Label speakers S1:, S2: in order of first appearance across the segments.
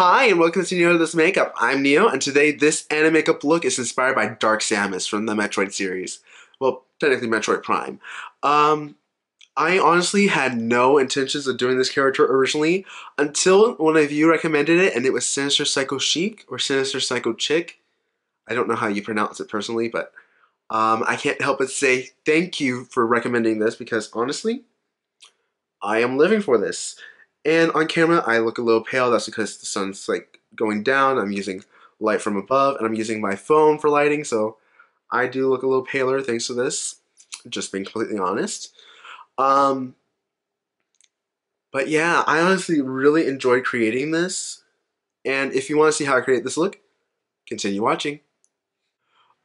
S1: Hi, and welcome to Neo Does Makeup. I'm Neo, and today this anime makeup look is inspired by Dark Samus from the Metroid series. Well, technically Metroid Prime. Um, I honestly had no intentions of doing this character originally until one of you recommended it, and it was Sinister Psycho Chic or Sinister Psycho Chick. I don't know how you pronounce it personally, but um, I can't help but say thank you for recommending this because honestly, I am living for this. And on camera, I look a little pale. That's because the sun's like going down. I'm using light from above, and I'm using my phone for lighting, so I do look a little paler thanks to this. Just being completely honest. Um, but yeah, I honestly really enjoyed creating this. And if you want to see how I create this look, continue watching.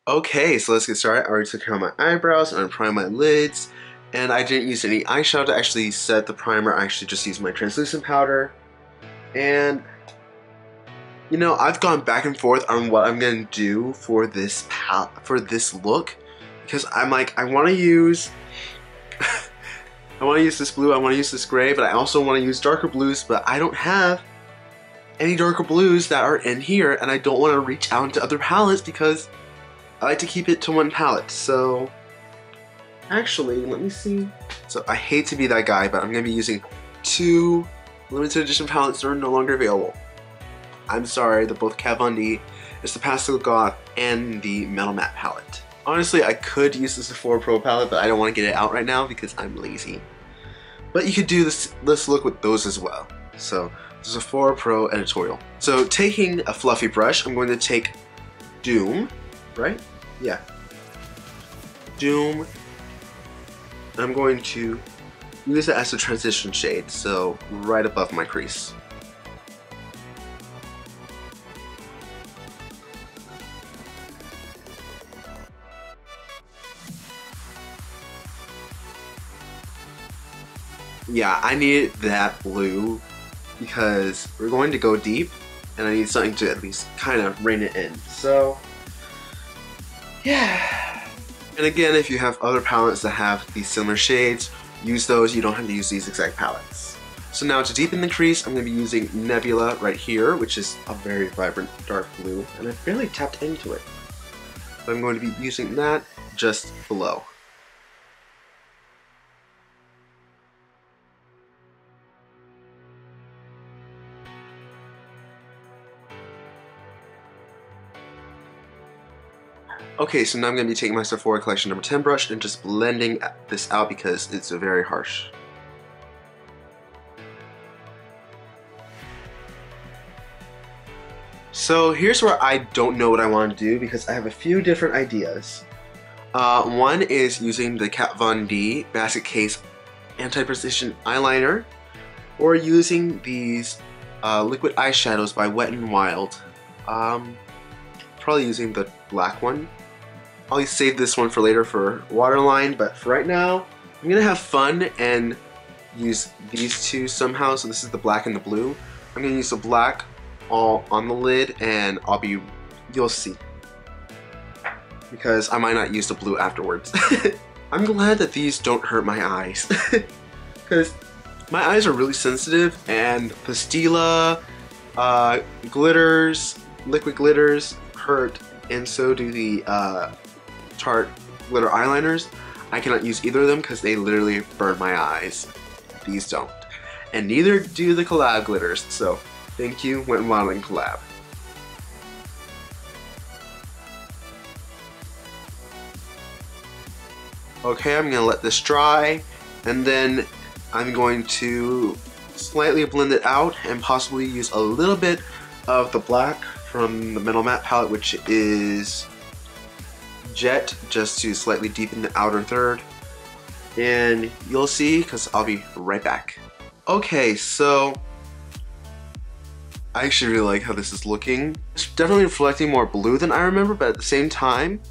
S1: Okay, so let's get started. I already took care of my eyebrows and I primed my lids. And I didn't use any eyeshadow to actually set the primer. I actually just used my translucent powder. And, you know, I've gone back and forth on what I'm going to do for this for this look. Because I'm like, I want to use... I want to use this blue, I want to use this gray, but I also want to use darker blues, but I don't have any darker blues that are in here, and I don't want to reach out into other palettes because I like to keep it to one palette. So Actually, let me see. So I hate to be that guy, but I'm going to be using two limited edition palettes that are no longer available. I'm sorry, the both Kat Von D is the Pastel Goth and the Metal Matte palette. Honestly, I could use the Sephora Pro palette, but I don't want to get it out right now because I'm lazy. But you could do this, this look with those as well. So, Sephora Pro editorial. So, taking a fluffy brush, I'm going to take Doom, right? Yeah. Doom I'm going to use it as a transition shade, so right above my crease. Yeah, I needed that blue because we're going to go deep and I need something to at least kind of rein it in. So, yeah. And again, if you have other palettes that have these similar shades, use those. You don't have to use these exact palettes. So now to deepen the crease, I'm going to be using Nebula right here, which is a very vibrant dark blue, and I've barely tapped into it. I'm going to be using that just below. Okay, so now I'm going to be taking my Sephora Collection number 10 brush and just blending this out because it's very harsh. So here's where I don't know what I want to do because I have a few different ideas. Uh, one is using the Kat Von D Basket Case Anti-Precision Eyeliner or using these uh, liquid eyeshadows by Wet n Wild. Um, probably using the black one I'll save this one for later for waterline, but for right now, I'm gonna have fun and use these two somehow. So this is the black and the blue. I'm gonna use the black all on the lid and I'll be, you'll see. Because I might not use the blue afterwards. I'm glad that these don't hurt my eyes. Because my eyes are really sensitive and Pastilla, uh, glitters, liquid glitters hurt and so do the uh, Tarte glitter eyeliners. I cannot use either of them because they literally burn my eyes. These don't. And neither do the COL-LAB glitters, so thank you Wet and COL-LAB. Okay, I'm gonna let this dry, and then I'm going to slightly blend it out and possibly use a little bit of the black from the Metal Matte palette, which is jet just to slightly deepen the outer third. And you'll see because I'll be right back. Okay, so I actually really like how this is looking. It's definitely reflecting more blue than I remember, but at the same time,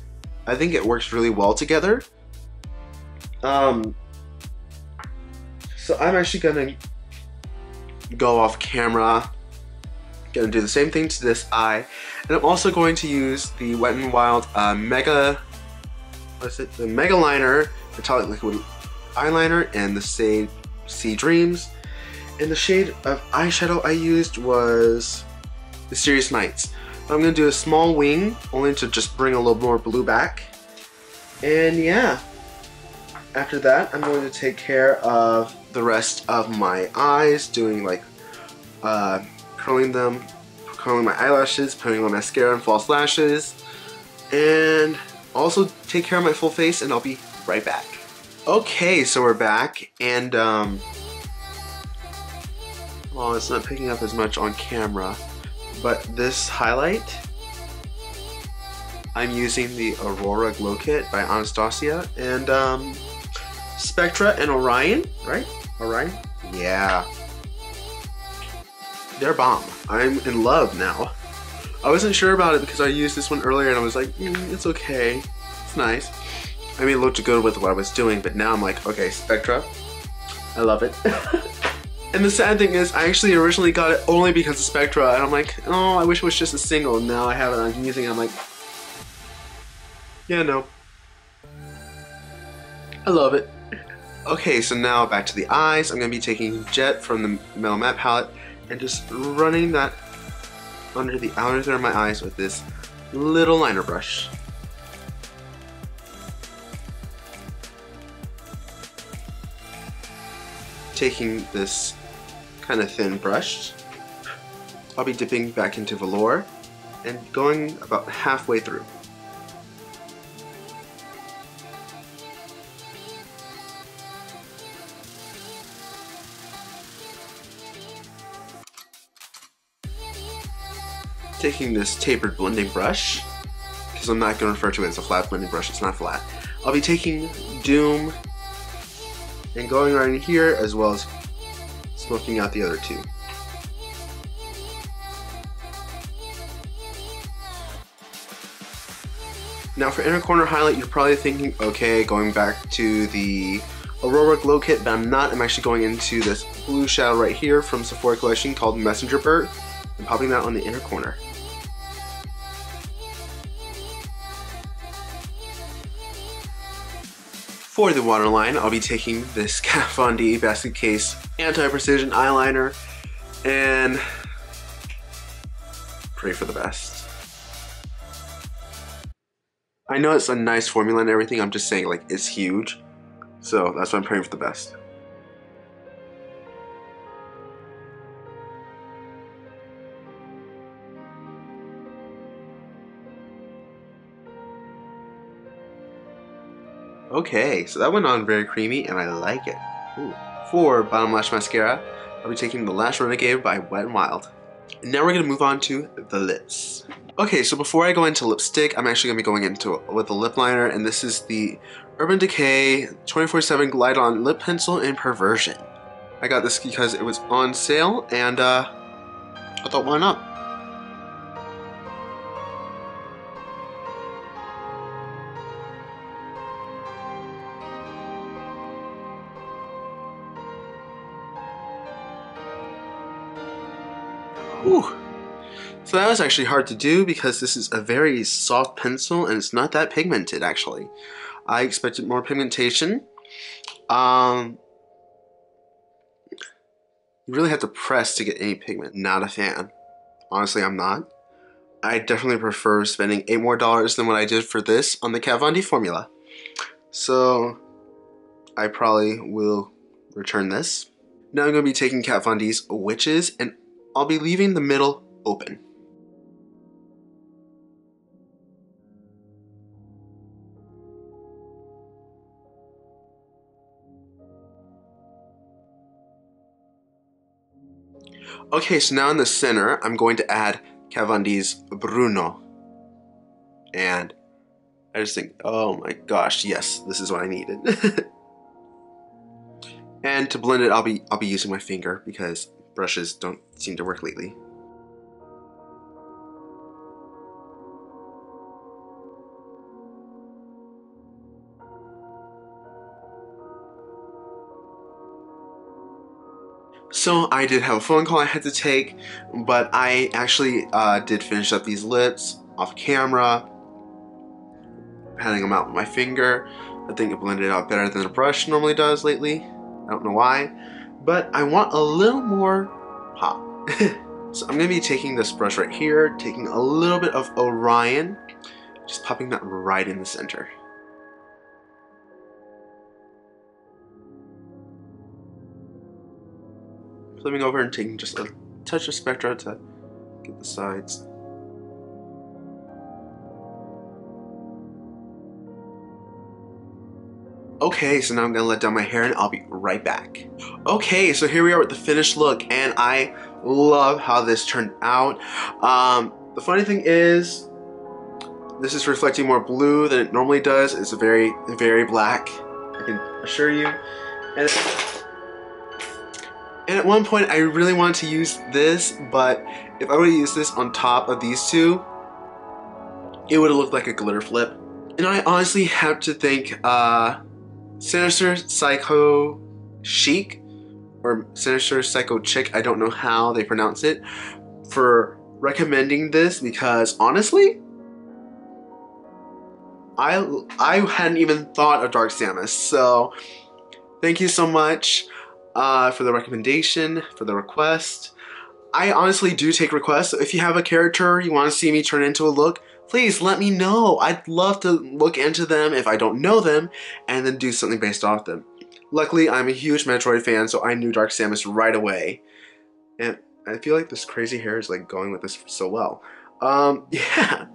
S1: I think it works really well together. Um, so I'm actually gonna go off camera Gonna do the same thing to this eye. And I'm also going to use the Wet n Wild uh, Mega, what's it? The Mega Liner Metallic Liquid Eyeliner and the shade Sea Dreams. And the shade of eyeshadow I used was the Serious Nights. I'm gonna do a small wing, only to just bring a little more blue back. And yeah, after that, I'm going to take care of the rest of my eyes, doing like uh, curling them, curling my eyelashes, putting on mascara and false lashes, and also take care of my full face and I'll be right back. Okay, so we're back and um, well, it's not picking up as much on camera, but this highlight, I'm using the Aurora Glow Kit by Anastasia and um, Spectra and Orion, right? Orion? Yeah. They're bomb. I'm in love now. I wasn't sure about it because I used this one earlier and I was like, mm, it's okay. It's nice. I mean, it looked good with what I was doing, but now I'm like, okay, Spectra. I love it. and the sad thing is, I actually originally got it only because of Spectra, and I'm like, oh, I wish it was just a single. Now I have it, I'm using it, I'm like, yeah, no. I love it. Okay, so now back to the eyes. I'm to be taking Jet from the Metal Matte palette and just running that under the outer third of my eyes with this little liner brush. Taking this kind of thin brush, I'll be dipping back into velour and going about halfway through. Taking this tapered blending brush, because I'm not going to refer to it as a flat blending brush, it's not flat. I'll be taking Doom and going right in here as well as smoking out the other two. Now for inner corner highlight, you're probably thinking, okay, going back to the Aurora Glow Kit, but I'm not. I'm actually going into this blue shadow right here from Sephora Collection called Messenger Bird and popping that on the inner corner. For the waterline, I'll be taking this Kat Von D Basket Case Anti-Precision Eyeliner and pray for the best. I know it's a nice formula and everything, I'm just saying like it's huge. So that's why I'm praying for the best. Okay, so that went on very creamy and I like it. Ooh. For bottom lash mascara, I'll be taking the Lash Renegade by Wet n Wild. Now we're gonna move on to the lips. Okay, so before I go into lipstick, I'm actually gonna be going into with a lip liner, and this is the Urban Decay 24-7 Glide On Lip Pencil in Perversion. I got this because it was on sale, and uh, I thought, why not? Whew. So that was actually hard to do because this is a very soft pencil and it's not that pigmented actually. I expected more pigmentation. Um, you really have to press to get any pigment. Not a fan. Honestly, I'm not. I definitely prefer spending eight more dollars than what I did for this on the Kat Von D formula. So I probably will return this. Now I'm going to be taking Kat Von D's Witches and I'll be leaving the middle open. Okay, so now in the center, I'm going to add Kat Bruno. And I just think, oh my gosh, yes, this is what I needed. and to blend it, I'll be I'll be using my finger because brushes don't seem to work lately. So I did have a phone call I had to take, but I actually uh, did finish up these lips off camera, patting them out with my finger. I think it blended out better than a brush normally does lately. I don't know why but I want a little more pop. So I'm to be taking this brush right here, taking a little bit of Orion, just popping that right in the center. Flipping over and taking just a touch of spectra to get the sides. Okay, so now I'm gonna let down my hair and I'll be right back. Okay, so here we are with the finished look and I love how this turned out. Um, the funny thing is, this is reflecting more blue than it normally does. It's a very, very black, I can assure you. And, and at one point I really wanted to use this, but if I would have used this on top of these two, it would have looked like a glitter flip. And I honestly have to thank uh, Sinister Psycho Chic or Sinister Psycho Chick, I don't know how they pronounce it, for recommending this because honestly, I I hadn't even thought of Dark Samus. So thank you so much uh, for the recommendation, for the request. I honestly do take requests. If you have a character you want to see me turn into a look, please let me know. I'd love to look into them if I don't know them and then do something based off them. Luckily, I'm a huge Metroid fan, so I knew Dark Samus right away. And I feel like this crazy hair is like going with this so well. Um, yeah.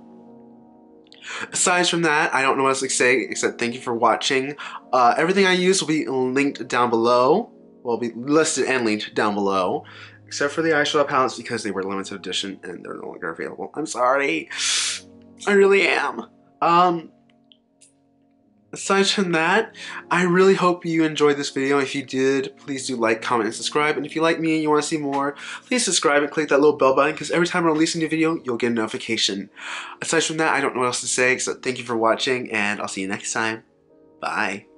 S1: Aside from that, I don't know what else to say except thank you for watching. Uh, everything I use will be linked down below. Will be listed and linked down below. Except for the eyeshadow palettes because they were limited edition and they're no longer available. I'm sorry. I really am. Um, aside from that, I really hope you enjoyed this video. If you did, please do like, comment, and subscribe. And if you like me and you want to see more, please subscribe and click that little bell button because every time I release a new video, you'll get a notification. Aside from that, I don't know what else to say so thank you for watching and I'll see you next time. Bye.